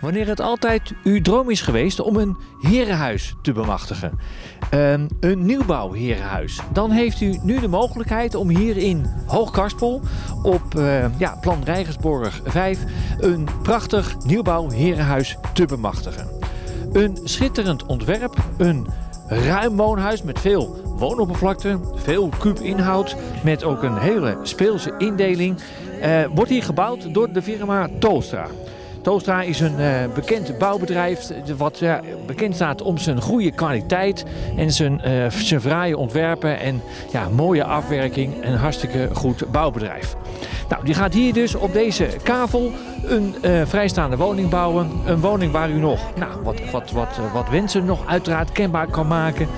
wanneer het altijd uw droom is geweest om een herenhuis te bemachtigen. Ehm, een nieuwbouwherenhuis. Dan heeft u nu de mogelijkheid om hier in Hoogkarspel op uh, ja, plan Rijgersborg 5 een prachtig nieuwbouwherenhuis te bemachtigen. Een schitterend ontwerp, een ruim woonhuis met veel woonoppervlakte, veel kuubinhoud, met ook een hele speelse indeling. Uh, wordt hier gebouwd door de firma Toostra. Toostra is een uh, bekend bouwbedrijf wat bekend staat om zijn goede kwaliteit en zijn, uh, zijn fraaie ontwerpen en ja, mooie afwerking. Een hartstikke goed bouwbedrijf. Nou, die gaat hier dus op deze kavel een vrijstaande woning bouwen. Een woning waar u nog nou, wat, wat, wat, wat wensen nog uiteraard kenbaar kan maken.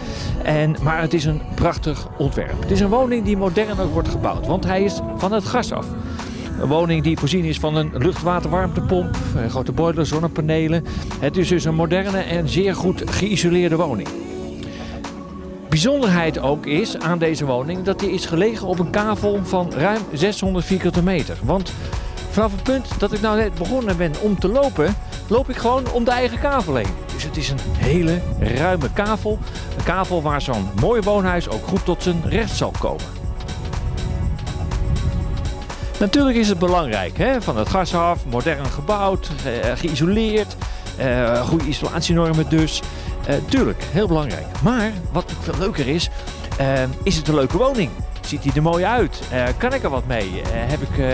En, maar het is een prachtig ontwerp. Het is een woning die modern ook wordt gebouwd, want hij is van het gas af. Een woning die voorzien is van een luchtwaterwarmtepomp, grote boiler, zonnepanelen. Het is dus een moderne en zeer goed geïsoleerde woning. Bijzonderheid ook is aan deze woning dat die is gelegen op een kavel van ruim 600 vierkante meter. Want vanaf het punt dat ik nou net begonnen ben om te lopen, loop ik gewoon om de eigen kavel heen. Dus het is een hele ruime kavel. Een kavel waar zo'n mooi woonhuis ook goed tot zijn recht zal komen. Natuurlijk is het belangrijk, hè? van het gas af, modern gebouwd, ge geïsoleerd, uh, goede isolatienormen dus. Uh, tuurlijk, heel belangrijk. Maar wat veel leuker is, is het een leuke woning? Ziet hij er mooi uit? kan ik er wat mee? heb ik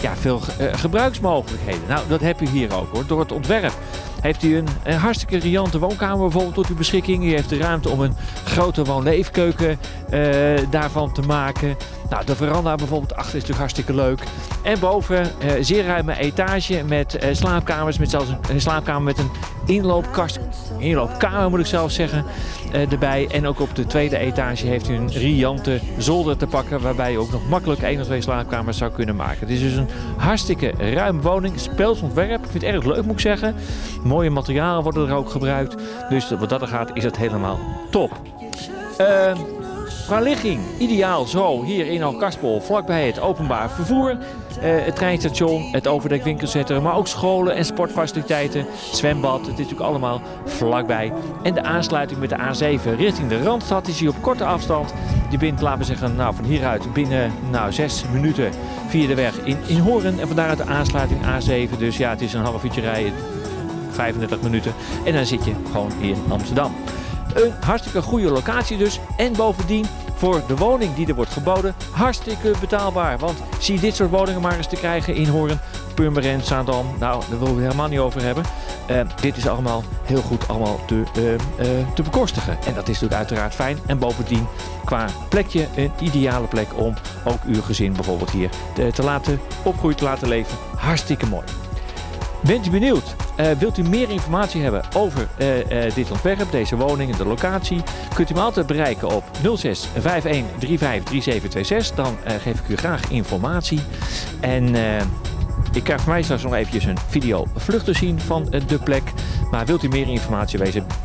ja, veel gebruiksmogelijkheden? Nou, dat heb u hier ook hoor. Door het ontwerp heeft u een, een hartstikke riante woonkamer bijvoorbeeld tot uw beschikking. U heeft de ruimte om een grote woonleefkeuken daarvan te maken. Nou, de veranda bijvoorbeeld achter is natuurlijk hartstikke leuk. En boven uh, zeer ruime etage met uh, slaapkamers. Met zelfs een, slaapkamer met een inloopkast. Inloopkamer moet ik zelf zeggen. Uh, erbij. En ook op de tweede etage heeft u een riante zolder te pakken. Waarbij je ook nog makkelijk één of twee slaapkamers zou kunnen maken. Het is dus een hartstikke ruim woning. Speels ontwerp. Ik vind het erg leuk moet ik zeggen. Mooie materialen worden er ook gebruikt. Dus wat dat er gaat is het helemaal top. Uh, Qua ligging, ideaal zo hier in Alkaspel, vlakbij het openbaar vervoer. Uh, het treinstation, het overdekwinkelcentrum, maar ook scholen en sportfaciliteiten, zwembad. Het is natuurlijk allemaal vlakbij. En de aansluiting met de A7 richting de Randstad is hier op korte afstand. Je bent, laten we zeggen, nou, van hieruit binnen nou, zes minuten via de weg in, in Horen. En vandaar de aansluiting A7. Dus ja, het is een half uurtje rijden, 35 minuten. En dan zit je gewoon in Amsterdam. Een hartstikke goede locatie dus. En bovendien voor de woning die er wordt geboden hartstikke betaalbaar. Want zie dit soort woningen maar eens te krijgen in Horen, Purmerend, Zaandam. Nou, daar willen we helemaal niet over hebben. Uh, dit is allemaal heel goed allemaal te, uh, te bekostigen. En dat is natuurlijk uiteraard fijn. En bovendien qua plekje een ideale plek om ook uw gezin bijvoorbeeld hier te, te laten opgroeien, te laten leven. Hartstikke mooi. Bent u benieuwd? Uh, wilt u meer informatie hebben over uh, uh, dit ontwerp, deze woning en de locatie? Kunt u me altijd bereiken op 06 51 35 3726. Dan geef ik u graag informatie. En ik krijg van mij straks nog eventjes een video vlucht te zien van de plek. Maar wilt u meer informatie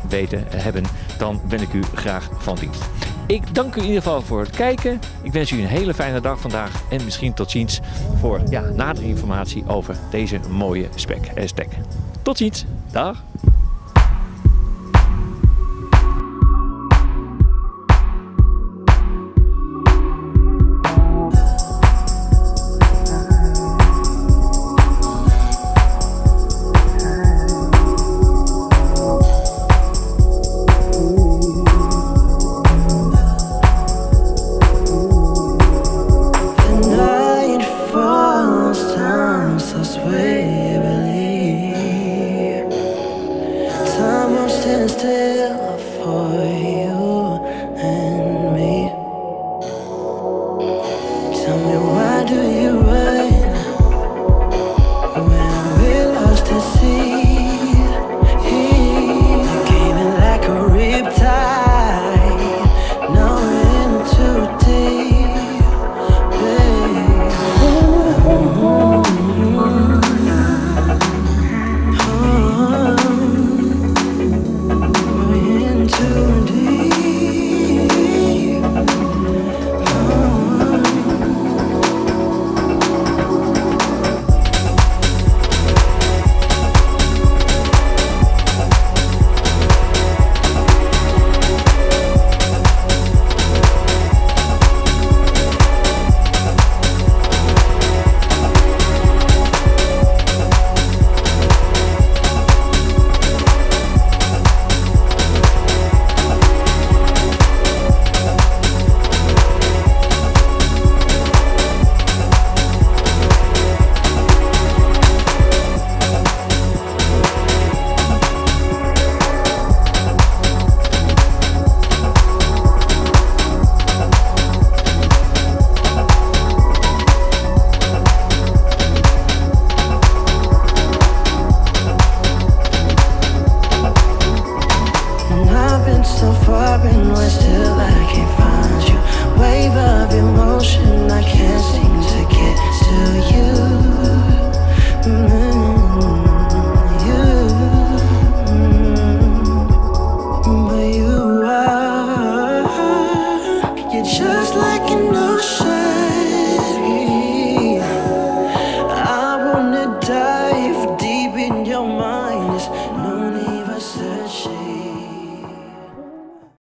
weten hebben, dan ben ik u graag van dienst. Ik dank u in ieder geval voor het kijken. Ik wens u een hele fijne dag vandaag. En misschien tot ziens voor ja, nadere informatie over deze mooie spek, eh. Tot ziens. Dag. And far and west, still I can't find you. Wave of emotion, I can't seem to get to you. Mm, you. Mm, but you are, you're just like an ocean.